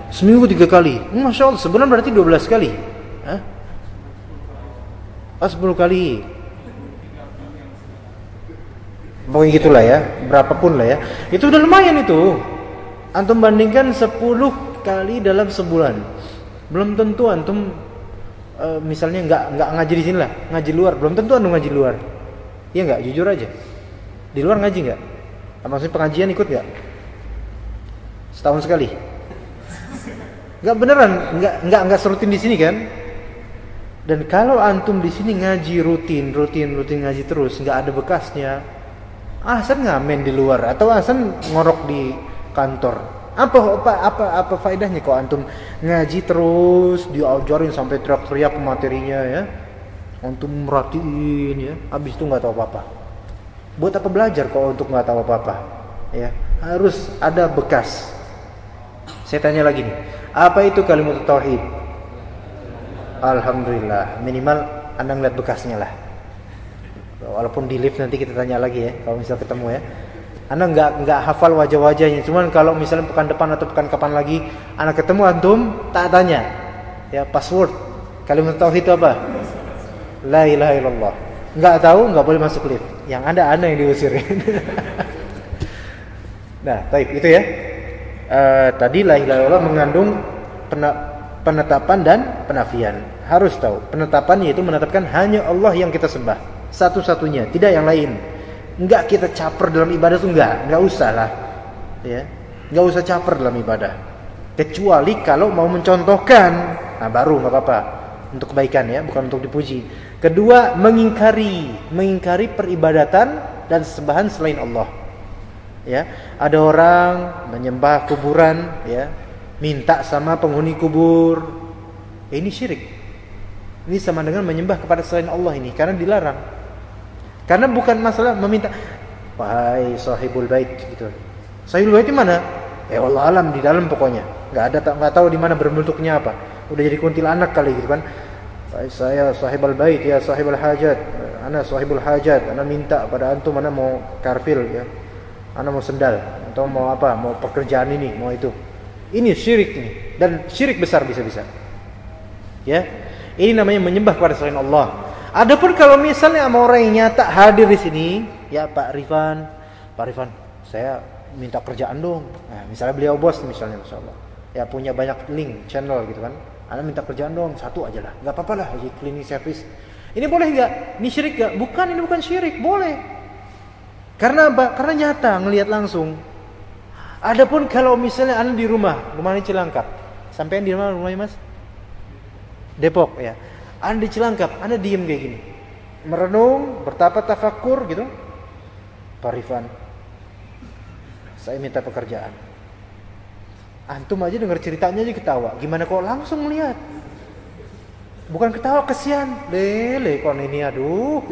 Speaker 1: Seminggu tiga kali. Masya Allah, sebulan berarti 12 kali. Hah? Ah, 10 kali. Pokoknya gitulah ya, berapapun lah ya. Itu udah lumayan itu. Antum bandingkan 10 kali dalam sebulan. Belum tentu antum eh, misalnya nggak nggak ngaji di sini lah, ngaji luar. Belum tentu antum ngaji luar. Iya nggak? Jujur aja. Di luar ngaji nggak? Maksudnya pengajian ikut nggak? Setahun sekali. Nggak beneran, nggak nggak nggak serutin di sini kan? Dan kalau antum di sini ngaji rutin, rutin, rutin ngaji terus, nggak ada bekasnya, Ahsan ngamen di luar atau Ahsan ngorok di kantor. Apa apa apa apa faedahnya kalau antum ngaji terus diajarin sampai teriak-teriak materinya ya. Antum merhatiin ya, habis itu nggak tahu apa-apa. Buat apa belajar kalau untuk nggak tahu apa-apa? Ya, harus ada bekas. Saya tanya lagi nih, apa itu kalimat tauhid? Alhamdulillah, minimal anda ngeliat bekasnya lah. Walaupun di lift nanti kita tanya lagi ya, kalau misal ketemu ya. Anda nggak nggak hafal wajah-wajahnya, cuman kalau misalnya pekan depan atau pekan kapan lagi, anak ketemu antum, tak tanya, ya password kalimat tauhid itu apa? La ilaha illallah. Nggak tahu nggak boleh masuk lift. Yang ada anda yang diusir. nah, taib itu ya. Eh, tadi la ilaha illallah mengandung penetapan dan penafian. Harus tahu, penetapan yaitu menetapkan hanya Allah yang kita sembah, satu-satunya, tidak yang lain. Enggak kita caper dalam ibadah tuh enggak, enggak usah lah. Ya. Enggak usah caper dalam ibadah. Kecuali kalau mau mencontohkan, nah baru nggak apa-apa untuk kebaikan ya, bukan untuk dipuji. Kedua, mengingkari, mengingkari peribadatan dan sembahan selain Allah. Ya, ada orang menyembah kuburan, ya, minta sama penghuni kubur. Eh, ini syirik. Ini sama dengan menyembah kepada selain Allah ini karena dilarang. Karena bukan masalah meminta wahai sahibul bait gitu. Sahibul bait di mana? Ya Allah alam di dalam pokoknya. Nggak ada nggak tahu di mana berbentuknya apa. Udah jadi kuntilanak kali gitu kan. Saya sahibul bait ya sahibul hajat. Ana sahibul hajat. Ana minta pada antum ana mau karfil ya. Ana mau sendal atau mau apa? Mau pekerjaan ini, mau itu. Ini syirik nih dan syirik besar bisa-bisa. Ya. Ini namanya menyembah kepada selain Allah. Adapun kalau misalnya sama orang yang nyata hadir di sini, ya Pak Rifan, Pak Rifan, saya minta kerjaan dong. Nah, misalnya beliau bos misalnya, masya Allah. ya punya banyak link channel gitu kan. Anda minta kerjaan dong satu aja lah, nggak apa-apa lah jadi cleaning service. Ini boleh nggak? Ini syirik nggak? Bukan, ini bukan syirik, boleh. Karena apa? Karena nyata ngelihat langsung. Adapun kalau misalnya anda di rumah, rumahnya Cilangkap, sampai di mana rumahnya mas? Depok ya. Anda di Cilangkap, anda diem kayak gini, merenung, bertapa tafakur gitu. Pak Rifan, saya minta pekerjaan. Antum aja dengar ceritanya aja ketawa. Gimana kok langsung melihat? Bukan ketawa kesian, lele kon ini aduh.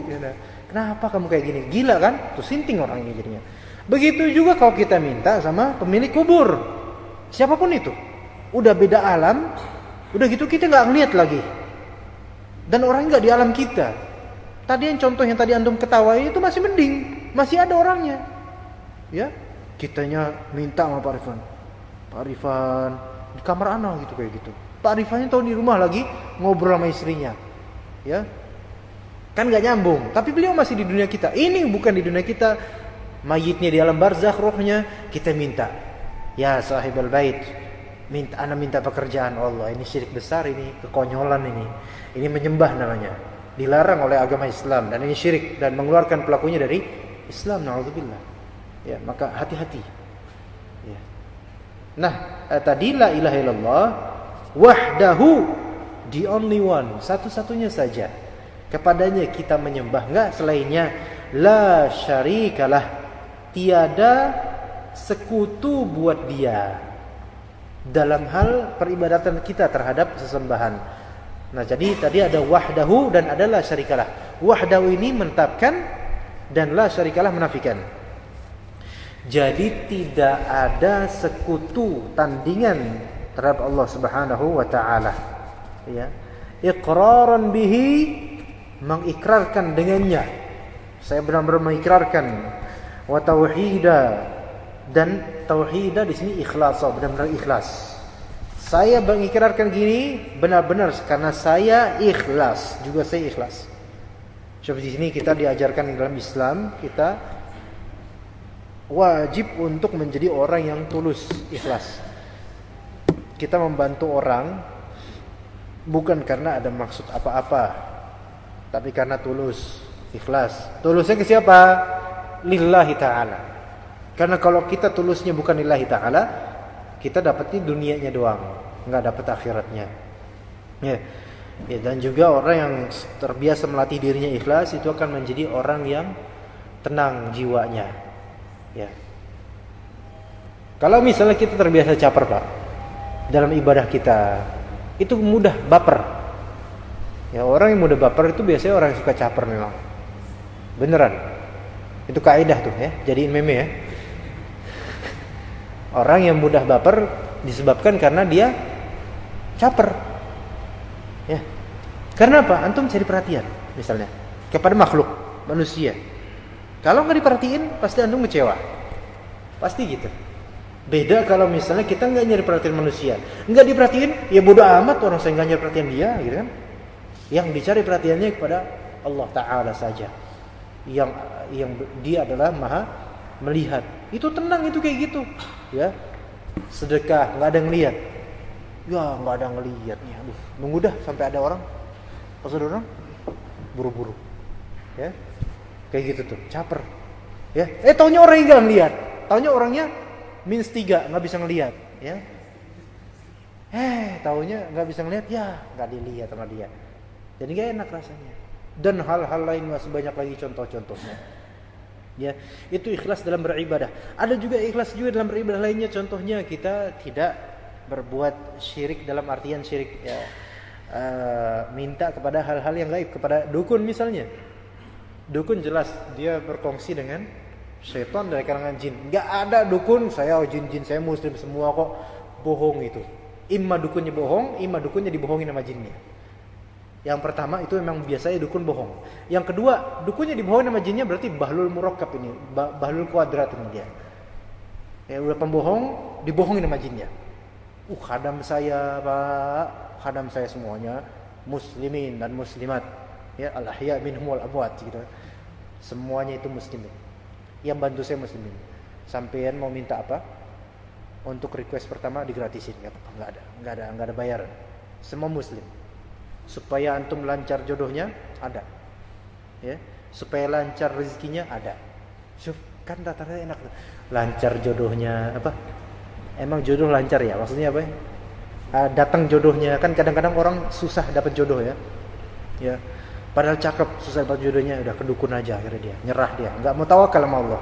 Speaker 1: Kenapa kamu kayak gini? Gila kan? Tuh sinting orang ini jadinya. Begitu juga kalau kita minta sama pemilik kubur. Siapa pun itu. Udah beda alam, udah gitu kita nggak ngeliat lagi. Dan orang nggak di alam kita. Tadi yang contoh yang tadi antum ketawa itu masih mending, masih ada orangnya. Ya, kitanya minta sama Pak Rifan. Pak Rifan di kamar anak gitu kayak gitu. Pak Rifannya tahu di rumah lagi ngobrol sama istrinya. Ya. Kan nggak nyambung, tapi beliau masih di dunia kita. Ini bukan di dunia kita. Mayitnya di alam barzakh rohnya kita minta. Ya sahibal bait, minta ana minta pekerjaan Allah. Ini syirik besar ini, kekonyolan ini. Ini menyembah namanya. Dilarang oleh agama Islam dan ini syirik dan mengeluarkan pelakunya dari Islam naudzubillah. Ya, maka hati-hati. Nah, eh, tadi la ilaha illallah wahdahu the only one, satu-satunya saja. Kepadanya kita menyembah, enggak selainnya la syarikalah. Tiada sekutu buat dia dalam hal peribadatan kita terhadap sesembahan. Nah, jadi tadi ada wahdahu dan adalah syarikalah. Wahdahu ini menetapkan dan la syarikalah menafikan. Jadi tidak ada sekutu tandingan terhadap Allah Subhanahu wa taala. Ya. Iqraran bihi mengikrarkan dengannya. Saya benar-benar mengikrarkan wa tauhida dan tauhida di sini ikhlas, benar-benar ikhlas. Saya mengikrarkan gini benar-benar karena saya ikhlas, juga saya ikhlas. Coba di sini kita diajarkan dalam Islam kita wajib untuk menjadi orang yang tulus, ikhlas. Kita membantu orang bukan karena ada maksud apa-apa, tapi karena tulus, ikhlas. Tulusnya ke siapa? Lillahi ta'ala. Karena kalau kita tulusnya bukan lillahi ta'ala, kita dapatnya dunianya doang, nggak dapat akhiratnya. Ya. ya. Dan juga orang yang terbiasa melatih dirinya ikhlas itu akan menjadi orang yang tenang jiwanya. Ya. Kalau misalnya kita terbiasa caper, Pak, dalam ibadah kita, itu mudah baper. Ya, orang yang mudah baper itu biasanya orang yang suka caper memang. Beneran. Itu kaidah tuh ya, jadiin meme ya. Orang yang mudah baper disebabkan karena dia caper. Ya. Karena apa? Antum cari perhatian misalnya kepada makhluk manusia. Kalau nggak diperhatiin, pasti antum kecewa. Pasti gitu. Beda kalau misalnya kita nggak nyari perhatian manusia, nggak diperhatiin, ya bodoh amat orang saya nggak nyari perhatian dia, gitu kan? Yang dicari perhatiannya kepada Allah Taala saja. Yang yang dia adalah maha melihat. Itu tenang itu kayak gitu, ya. Sedekah nggak ada ngelihat, ya nggak ada ngelihat. Aduh, nunggu dah sampai ada orang. Pas ada orang, buru-buru, ya. Kayak gitu tuh, caper. Ya, eh taunya orang yang ngelihat, taunya orangnya minus tiga nggak bisa ngelihat, ya. Eh, taunya nggak bisa ngelihat, ya nggak dilihat sama dia. Jadi gak enak rasanya. Dan hal-hal lain masih banyak lagi contoh-contohnya. Ya, itu ikhlas dalam beribadah. Ada juga ikhlas juga dalam beribadah lainnya. Contohnya kita tidak berbuat syirik dalam artian syirik ya, uh, minta kepada hal-hal yang gaib kepada dukun misalnya. Dukun jelas dia berkongsi dengan setan dari kalangan jin. Nggak ada dukun saya jin-jin saya muslim semua kok bohong itu. Imma dukunnya bohong, imma dukunnya dibohongin sama jinnya. Yang pertama itu memang biasanya dukun bohong. Yang kedua, dukunnya dibohongin sama jinnya berarti bahlul murakkab ini, bahlul kuadrat ini dia. Ya udah pembohong, dibohongin sama jinnya. Uh, khadam saya, Pak, khadam saya semuanya muslimin dan muslimat. Ya, al-ahya minhum wal gitu. Semuanya itu muslimin. Yang bantu saya muslimin. Sampean mau minta apa? untuk request pertama digratisin nggak apa nggak ada nggak ada nggak ada bayaran. Semua muslim. Supaya antum lancar jodohnya ada. Ya supaya lancar rezekinya ada. Syuf, kan rata-rata enak. Lancar jodohnya apa? Emang jodoh lancar ya? Maksudnya apa ya? Ah, datang jodohnya. Kan kadang-kadang orang susah dapat jodoh ya. Ya padahal cakep susah dapat jodohnya udah kedukun aja akhirnya dia. Nyerah dia. Nggak mau tawakal sama Allah.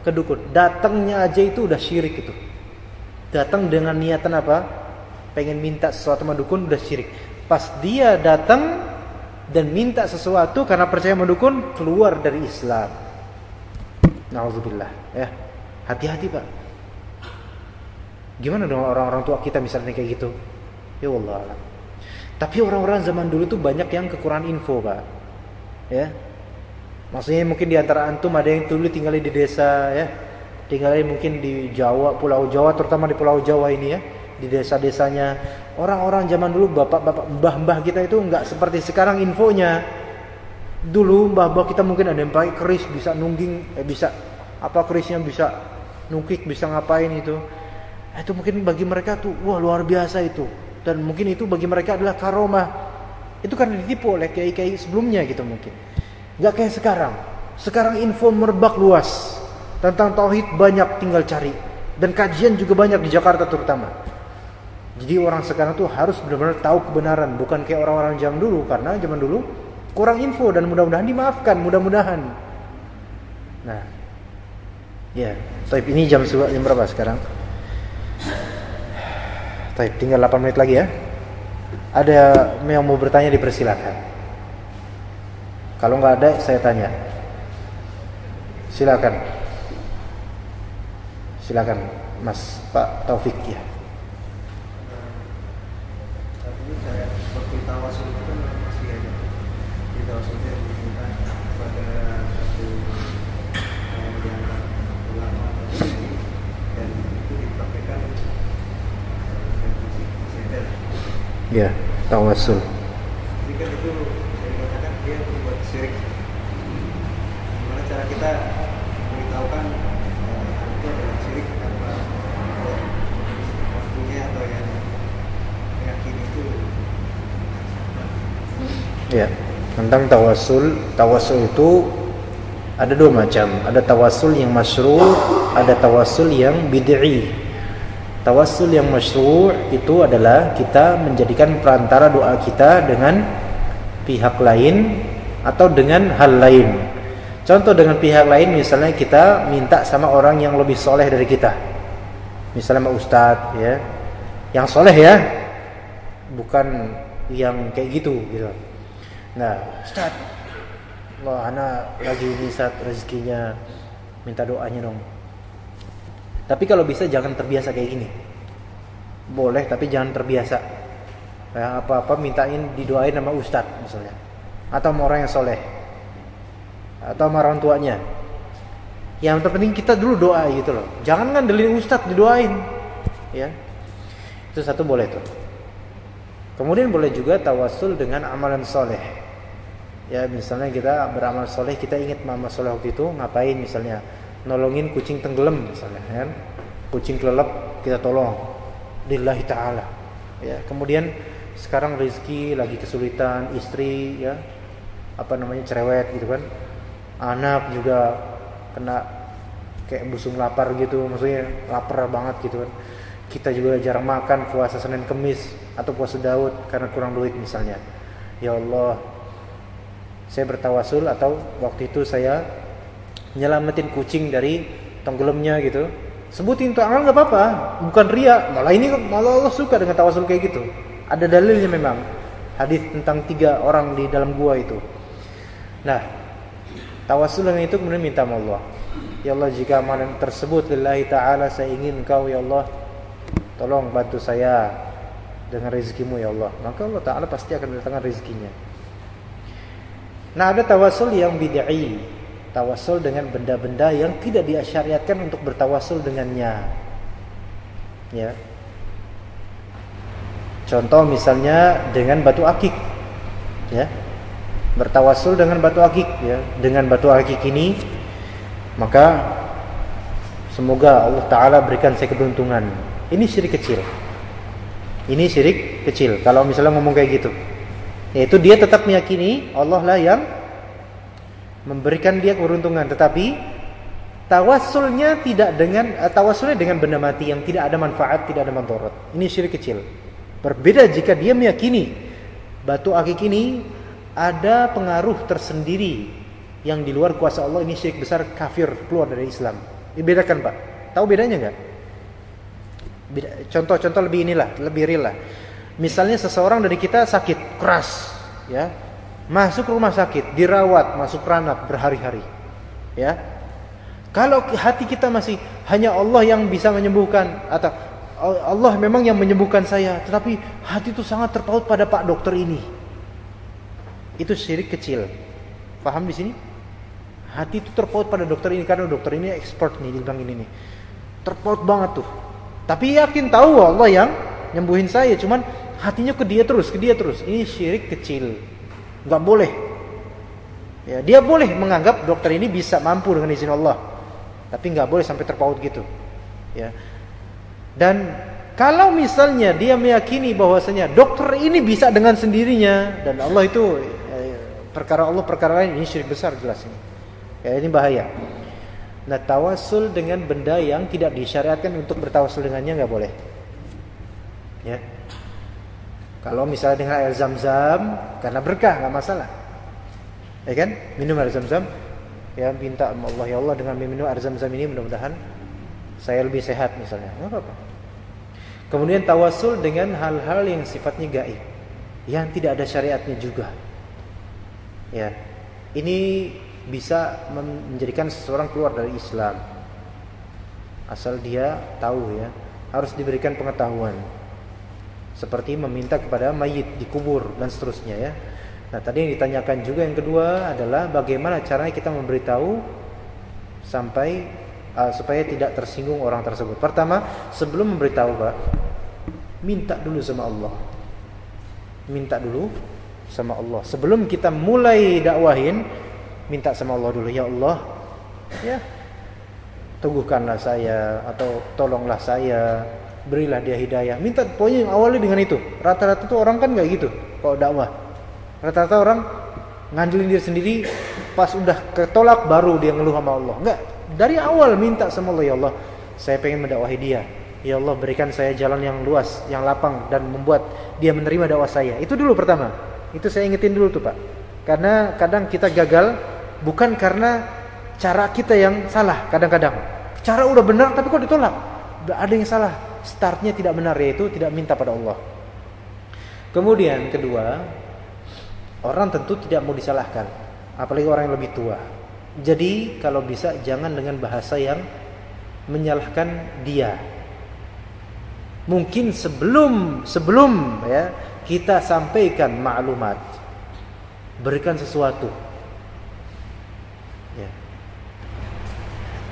Speaker 1: Kedukun. Datangnya aja itu udah syirik itu. Datang dengan niatan apa? Pengen minta sesuatu sama dukun udah syirik. Pas dia datang dan minta sesuatu karena percaya sama dukun keluar dari Islam. Nauzubillah ya. Hati-hati pak. Gimana dong orang-orang tua kita misalnya kayak gitu? Ya Allah tapi orang-orang zaman dulu tuh banyak yang kekurangan info pak. Ya. Maksudnya mungkin di antara antum ada yang dulu tinggal di desa ya. Tinggalnya mungkin di Jawa Pulau Jawa terutama di Pulau Jawa ini ya. Di desa-desanya. Orang-orang zaman dulu bapak-bapak mbah-mbah kita itu nggak seperti sekarang infonya. Dulu mbah-mbah kita mungkin ada yang pakai keris bisa nungging eh bisa apa kerisnya bisa nukik bisa ngapain itu. Itu mungkin bagi mereka tuh wah luar biasa itu dan mungkin itu bagi mereka adalah karomah. Itu karena ditipu oleh kiai-kiai sebelumnya gitu mungkin. Nggak kayak sekarang. Sekarang info merebak luas. Tentang tauhid banyak tinggal cari. Dan kajian juga banyak di Jakarta terutama. Jadi orang sekarang tuh harus benar-benar tahu kebenaran. Bukan kayak orang-orang zaman dulu. Karena zaman dulu kurang info dan mudah-mudahan dimaafkan. Mudah-mudahan. Nah ya. Tapi ini jam jam berapa sekarang Baik, tinggal 8 menit lagi ya. Ada yang mau bertanya dipersilakan. Kalau nggak ada, saya tanya. Silakan. Silakan, Mas Pak Taufik ya.
Speaker 2: Tapi saya seperti tawasul itu kan masih ada di tawasulnya diminta kepada satu eh, yang ulama atau kiai dan itu dipraktekkan eh, dan masih masih ada.
Speaker 1: Ya, tawasul.
Speaker 2: Jadi kan itu saya dikatakan dia membuat syirik. Gimana cara kita memberitahukan eh, hal itu adalah syirik tanpa waktunya atau yang meyakini itu
Speaker 1: Ya, tentang tawasul, tawasul itu ada dua macam. Ada tawasul yang masyru', ada tawasul yang bid'i. Tawasul yang masyru' itu adalah kita menjadikan perantara doa kita dengan pihak lain atau dengan hal lain. Contoh dengan pihak lain misalnya kita minta sama orang yang lebih soleh dari kita. Misalnya sama ustadz ya. Yang soleh ya. Bukan yang kayak gitu gitu. Nah, Ustaz, Allah anak lagi ini saat rezekinya minta doanya dong. Tapi kalau bisa jangan terbiasa kayak gini. Boleh tapi jangan terbiasa. Ya, apa-apa mintain didoain sama ustaz misalnya. Atau sama orang yang soleh. Atau sama orang tuanya. Yang terpenting kita dulu doa gitu loh. Jangan ngandelin ustaz didoain. Ya. Itu satu boleh tuh. Kemudian boleh juga tawasul dengan amalan soleh. Ya misalnya kita beramal soleh, kita ingat mama soleh waktu itu ngapain misalnya nolongin kucing tenggelam misalnya, kan? Kucing kelelep kita tolong, lillahi taala. Ya kemudian sekarang rezeki lagi kesulitan, istri ya apa namanya cerewet gitu kan, anak juga kena kayak busung lapar gitu, maksudnya lapar banget gitu kan kita juga jarang makan puasa Senin Kemis atau puasa Daud karena kurang duit misalnya. Ya Allah, saya bertawasul atau waktu itu saya nyelamatin kucing dari tenggelamnya gitu. Sebutin tuh amal nggak apa-apa, bukan ria. Malah ini malah Allah suka dengan tawasul kayak gitu. Ada dalilnya memang. Hadis tentang tiga orang di dalam gua itu. Nah, tawasul dengan itu kemudian minta sama Allah. Ya Allah jika amalan tersebut lillahi ta'ala saya ingin kau ya Allah Tolong bantu saya dengan rezekimu ya Allah. Maka Allah Ta'ala pasti akan mendatangkan rezekinya. Nah ada tawasul yang bid'i. Tawasul dengan benda-benda yang tidak diasyariatkan untuk bertawasul dengannya. Ya. Contoh misalnya dengan batu akik. Ya. Bertawasul dengan batu akik ya. Dengan batu akik ini maka semoga Allah Ta'ala berikan saya keberuntungan Ini syirik kecil. Ini syirik kecil. Kalau misalnya ngomong kayak gitu. Yaitu dia tetap meyakini Allah lah yang memberikan dia keberuntungan, tetapi tawasulnya tidak dengan eh, tawasulnya dengan benda mati yang tidak ada manfaat, tidak ada mandarat. Ini syirik kecil. Berbeda jika dia meyakini batu akik ini ada pengaruh tersendiri yang di luar kuasa Allah ini syirik besar kafir keluar dari Islam. Dibedakan Pak. Tahu bedanya nggak? Contoh-contoh lebih inilah, lebih real lah. Misalnya seseorang dari kita sakit keras, ya, masuk rumah sakit, dirawat, masuk ranap berhari-hari, ya. Kalau hati kita masih hanya Allah yang bisa menyembuhkan atau Allah memang yang menyembuhkan saya, tetapi hati itu sangat terpaut pada Pak dokter ini. Itu syirik kecil. Paham di sini? Hati itu terpaut pada dokter ini karena dokter ini expert nih dia bilang ini nih. Terpaut banget tuh. Tapi yakin tahu Allah yang nyembuhin saya, cuman hatinya ke dia terus, ke dia terus. Ini syirik kecil. Nggak boleh. Ya, dia boleh menganggap dokter ini bisa mampu dengan izin Allah. Tapi nggak boleh sampai terpaut gitu. Ya. Dan kalau misalnya dia meyakini bahwasanya dokter ini bisa dengan sendirinya dan Allah itu eh, perkara Allah perkara lain ini syirik besar jelas ini. Ya ini bahaya. Nah tawasul dengan benda yang tidak disyariatkan untuk bertawasul dengannya nggak boleh. Ya. Kalau misalnya dengan air zam-zam karena berkah nggak masalah. Ya kan? Minum air zam-zam ya minta Allah ya Allah dengan minum air zam-zam ini mudah-mudahan saya lebih sehat misalnya. nggak apa-apa. Kemudian tawasul dengan hal-hal yang sifatnya gaib yang tidak ada syariatnya juga. Ya. Ini bisa menjadikan seseorang keluar dari Islam. Asal dia tahu ya, harus diberikan pengetahuan. Seperti meminta kepada mayit dikubur dan seterusnya ya. Nah, tadi yang ditanyakan juga yang kedua adalah bagaimana caranya kita memberitahu sampai uh, supaya tidak tersinggung orang tersebut. Pertama, sebelum memberitahu, Pak, minta dulu sama Allah. Minta dulu sama Allah. Sebelum kita mulai dakwahin, minta sama Allah dulu, ya Allah, ya teguhkanlah saya atau tolonglah saya, berilah dia hidayah. Minta pokoknya yang awalnya dengan itu. Rata-rata tuh orang kan nggak gitu kalau dakwah. Rata-rata orang ngandelin diri sendiri pas udah ketolak baru dia ngeluh sama Allah. Enggak, dari awal minta sama Allah ya Allah, saya pengen mendakwahi dia. Ya Allah berikan saya jalan yang luas, yang lapang dan membuat dia menerima dakwah saya. Itu dulu pertama. Itu saya ingetin dulu tuh Pak. Karena kadang kita gagal bukan karena cara kita yang salah kadang-kadang. Cara udah benar tapi kok ditolak. Ada yang salah. Startnya tidak benar yaitu tidak minta pada Allah. Kemudian kedua, orang tentu tidak mau disalahkan, apalagi orang yang lebih tua. Jadi kalau bisa jangan dengan bahasa yang menyalahkan dia. Mungkin sebelum sebelum ya kita sampaikan maklumat, berikan sesuatu.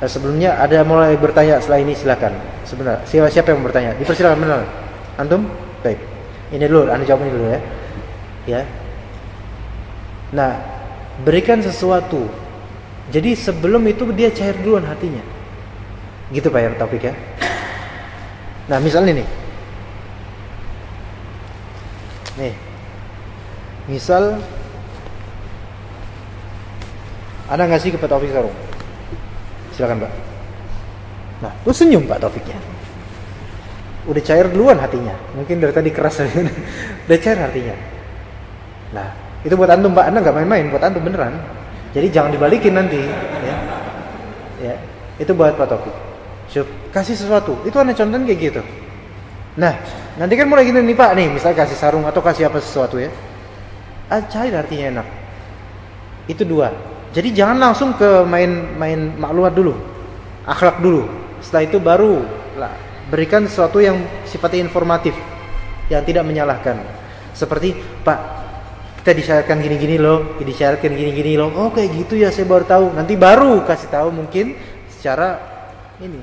Speaker 1: Nah, sebelumnya ada mulai bertanya setelah ini silakan. Sebentar, siapa siapa yang mau bertanya? Dipersilakan benar. Antum? Baik. Ini dulu, Anda jawab ini dulu ya. Ya. Nah, berikan sesuatu. Jadi sebelum itu dia cair duluan hatinya. Gitu Pak ya ya. Nah, misalnya nih. Nih. Misal Anda ngasih ke Pak Taufik sarung. Silakan, Pak. Nah, lu senyum Pak Taufiknya. Udah cair duluan hatinya. Mungkin dari tadi keras udah cair hatinya. Nah, itu buat antum Pak, Anda nggak main-main, buat antum beneran. Jadi jangan dibalikin nanti, ya. Ya, itu buat Pak Taufik. Kasih sesuatu. Itu aneh contohnya kayak gitu. Nah, nanti kan mulai gini nih Pak, nih misalnya kasih sarung atau kasih apa sesuatu ya. Ah, cair artinya enak. Itu dua. Jadi jangan langsung ke main-main maklumat dulu. Akhlak dulu. Setelah itu baru lah, berikan sesuatu yang sifatnya informatif yang tidak menyalahkan. Seperti, Pak, kita disyaratkan gini-gini loh, disyaratkan gini-gini loh. Oh kayak gitu ya, saya baru tahu. Nanti baru kasih tahu mungkin secara ini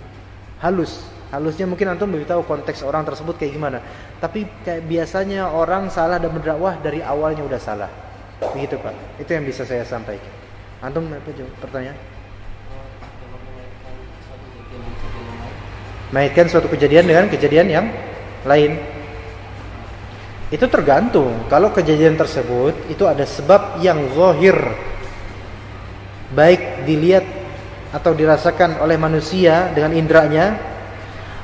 Speaker 1: halus. Halusnya mungkin antum lebih tahu konteks orang tersebut kayak gimana. Tapi kayak biasanya orang salah dan berdakwah dari awalnya udah salah. Begitu Pak. Itu yang bisa saya sampaikan. Antum apa jawab pertanyaan?
Speaker 2: mengaitkan
Speaker 1: suatu kejadian dengan kejadian yang lain. Itu tergantung. Kalau kejadian tersebut itu ada sebab yang zahir baik dilihat atau dirasakan oleh manusia dengan indranya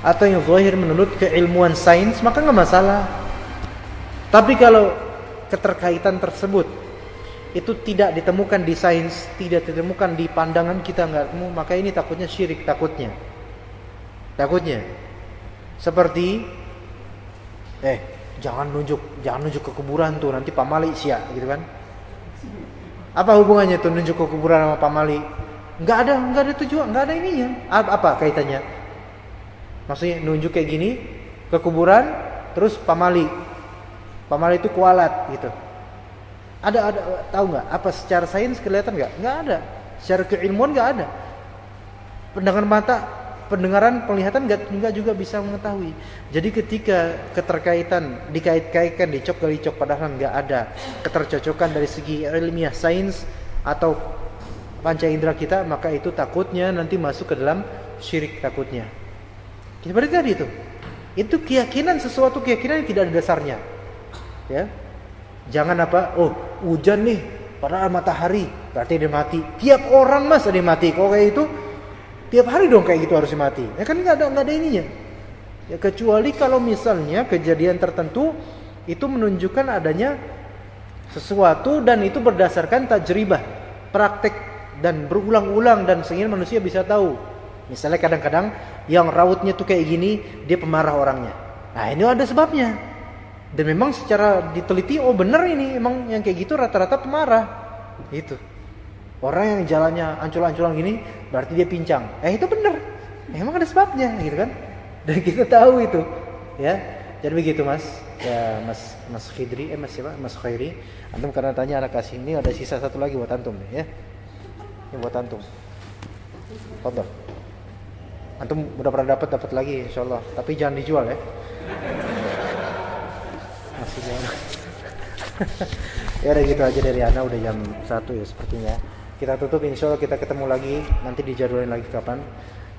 Speaker 1: atau yang zahir menurut keilmuan sains maka nggak masalah. Tapi kalau keterkaitan tersebut itu tidak ditemukan di sains, tidak ditemukan di pandangan kita nggak ketemu, maka ini takutnya syirik takutnya. Takutnya seperti eh jangan nunjuk jangan nunjuk ke kuburan tuh nanti Pak Mali sia gitu kan. Apa hubungannya tuh nunjuk ke kuburan sama Pak Mali? Enggak ada, enggak ada tujuan, enggak ada ininya. Apa, apa kaitannya? Maksudnya nunjuk kayak gini ke kuburan terus Pak Mali. Pak Mali itu kualat gitu. Ada ada tahu nggak apa secara sains kelihatan nggak? Nggak ada. Secara keilmuan nggak ada. Pandangan mata, pendengaran, penglihatan nggak juga bisa mengetahui. Jadi ketika keterkaitan dikait-kaitkan dicok cok padahal nggak ada ketercocokan dari segi ilmiah sains atau panca indera kita, maka itu takutnya nanti masuk ke dalam syirik takutnya. Kita tadi itu. Itu keyakinan sesuatu keyakinan yang tidak ada dasarnya. Ya, Jangan apa? Oh, hujan nih, padahal matahari, berarti dia mati. Tiap orang mas ada mati. Kalau kayak itu, tiap hari dong kayak gitu harus mati. Ya kan nggak ada nggak ada ininya. Ya kecuali kalau misalnya kejadian tertentu itu menunjukkan adanya sesuatu dan itu berdasarkan tajribah, praktek dan berulang-ulang dan sehingga manusia bisa tahu. Misalnya kadang-kadang yang rautnya tuh kayak gini, dia pemarah orangnya. Nah ini ada sebabnya. Dan memang secara diteliti, oh benar ini, emang yang kayak gitu rata-rata pemarah. Itu. Orang yang jalannya ancul-anculan gini, berarti dia pincang. Eh itu benar. Emang ada sebabnya, gitu kan? Dan kita tahu itu, ya. Jadi begitu mas, ya mas mas Khidri, eh mas siapa? Mas Khairi. Antum karena tanya anak kasih ini ada sisa satu lagi buat antum ya. Ini buat antum. Fadal. Antum udah pernah dapat dapat lagi insyaallah, tapi jangan dijual ya jauh ya udah gitu aja dari Ana udah jam satu ya sepertinya. Kita tutup insya Allah kita ketemu lagi nanti dijadwalin lagi kapan.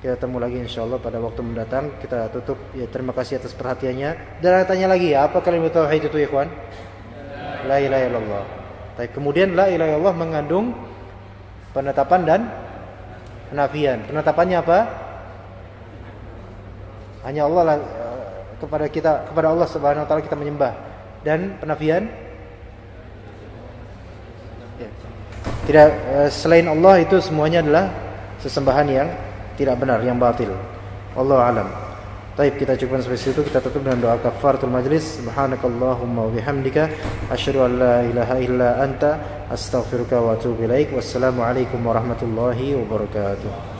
Speaker 1: Kita ketemu lagi insya Allah pada waktu mendatang kita tutup. Ya terima kasih atas perhatiannya. Dan tanya lagi ya apa kalimat tauhid itu ya kawan? La ilaha illallah. Tapi kemudian la ilaha illallah mengandung penetapan dan penafian. Penetapannya apa? Hanya Allah lah kepada kita kepada Allah Subhanahu wa taala kita menyembah dan penafian? Ya. tidak eh, selain Allah itu semuanya adalah sesembahan yang tidak benar yang batil. Allah alam. Taib kita cukupkan sampai situ. Kita tutup dengan doa kafaratul majlis. Subhanakallahumma wa bihamdika. Asyhadu an la ilaha illa anta. Astaghfiruka wa atubu ilaik. Wassalamu alaikum warahmatullahi wabarakatuh